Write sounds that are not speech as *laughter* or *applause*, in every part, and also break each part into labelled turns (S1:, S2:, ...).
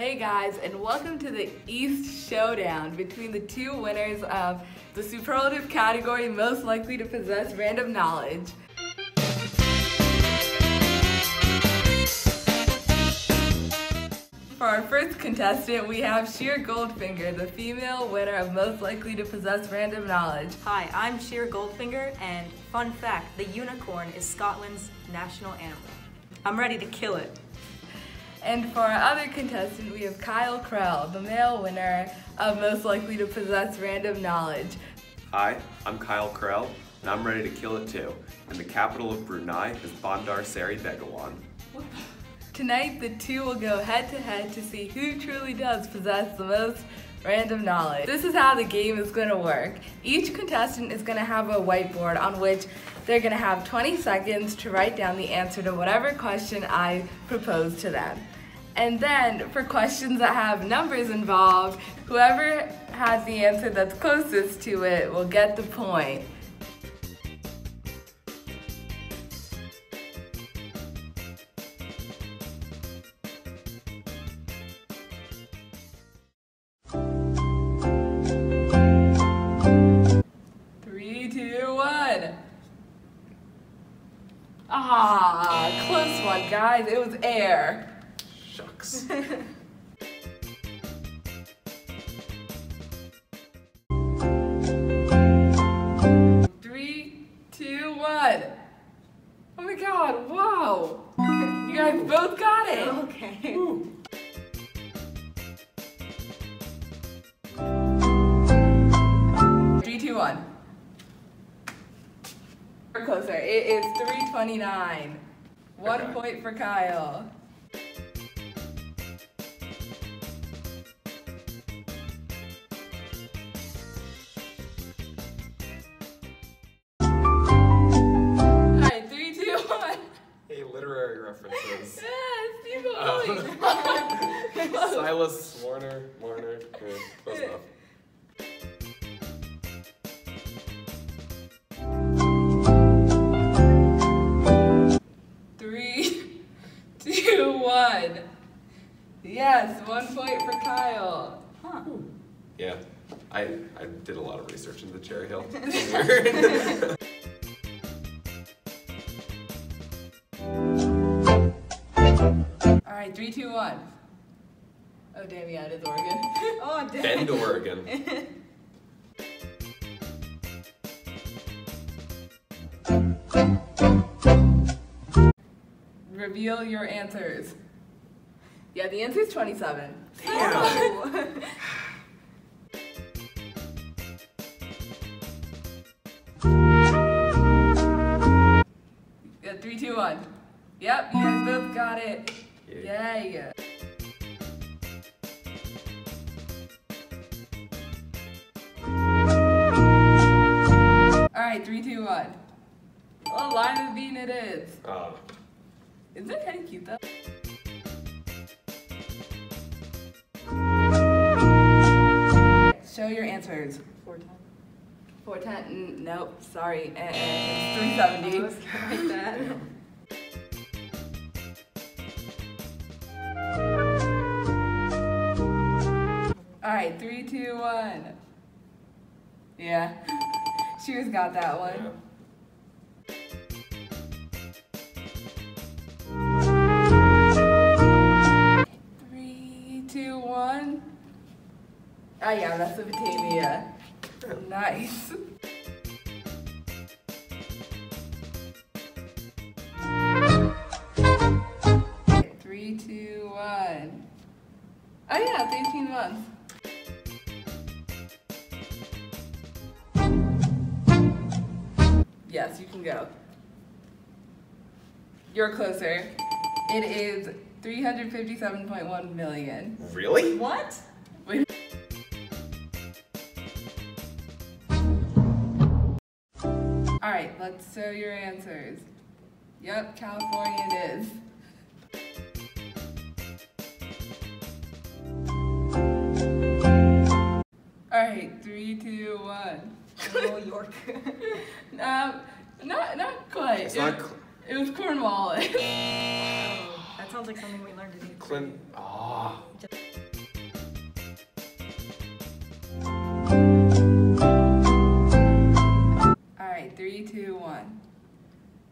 S1: Hey guys, and welcome to the East Showdown between the two winners of the superlative category most likely to possess random knowledge. For our first contestant, we have Sheer Goldfinger, the female winner of most likely to possess random knowledge.
S2: Hi, I'm Sheer Goldfinger, and fun fact the unicorn is Scotland's national animal. I'm ready to kill it.
S1: And for our other contestant, we have Kyle Krell, the male winner of Most Likely to Possess Random Knowledge.
S3: Hi, I'm Kyle Krell, and I'm ready to kill it too. And the capital of Brunei is Bandar Seri Begawan.
S1: Tonight, the two will go head to head to see who truly does possess the most random knowledge. This is how the game is going to work. Each contestant is going to have a whiteboard on which they're going to have 20 seconds to write down the answer to whatever question I propose to them. And then for questions that have numbers involved, whoever has the answer that's closest to it will get the point. Ah, close one, guys. It was air.
S3: Shucks. *laughs*
S1: We're closer. It is 329. One
S3: Okay.
S1: point for Kyle. Alright, three, two, one.
S3: hey, literary references. *laughs*
S1: Yes.
S3: Oh. *laughs* *laughs* Silas Marner, Warner, yeah, close enough.
S1: Two, one. Yes, one point for Kyle.
S2: Huh.
S3: Yeah, I, I did a lot of research into the Cherry Hill. *laughs*
S1: All right, three, two, one. Oh, damn, yeah, it is Oregon. *laughs*
S2: Oh, damn.
S3: Bend, Oregon. *laughs*
S1: Reveal your answers. Yeah, the answer is 27.
S3: Damn. *laughs*
S1: Yeah, three, two, one. Yep, you guys both got it.
S3: Yeah.
S1: Yay. All right, three, two, one. Oh, lima bean it is.
S3: Uh,
S1: Isn't it kind of cute though? Show your answers.
S2: Four times.
S1: 410, nope, sorry, eh, eh, it's
S2: I
S1: 370.
S2: was gonna like that. *laughs*
S1: All right, three, two, one. Yeah, *laughs* Shears got that one.
S3: yeah.
S1: Oh yeah, that's Mesopotamia. Nice. Three, two, one. Oh yeah, it's 18 months. Yes, you can go. You're closer. It is 357.1 million.
S3: Really?
S2: What?
S1: Wait. All right, let's show your answers. Yep, California it is. All right, three, two, one.
S2: New York. *laughs*
S1: Um, not not quite.
S3: It's
S1: it,
S3: not Cl-
S1: it was Cornwallis.
S2: that sounds like something we learned in
S3: Clint. Oh.
S2: Egypt.
S1: three, two, one.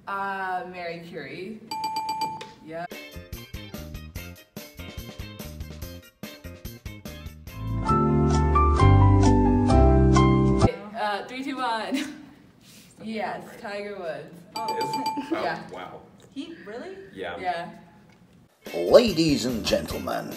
S1: Uh, Mary Curie. Yep. Uh, three, two, one. Yes, Tiger Woods.
S2: Oh,
S3: Is? *laughs* Oh,
S1: Yeah.
S3: wow.
S2: he really?
S3: Yeah.
S1: Yeah.
S4: Ladies and gentlemen,